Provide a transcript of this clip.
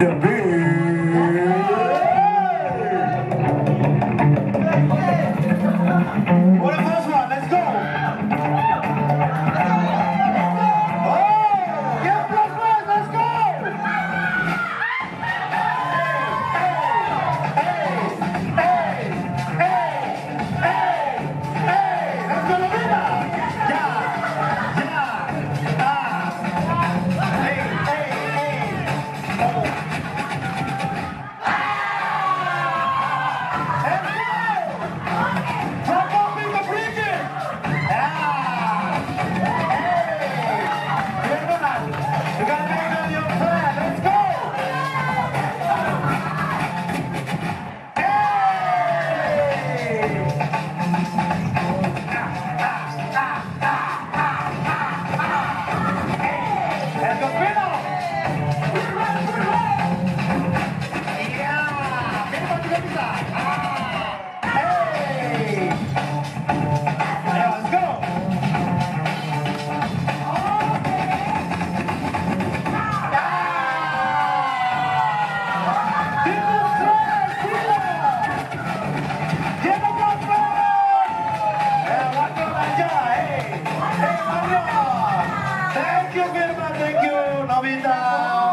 For Kawita!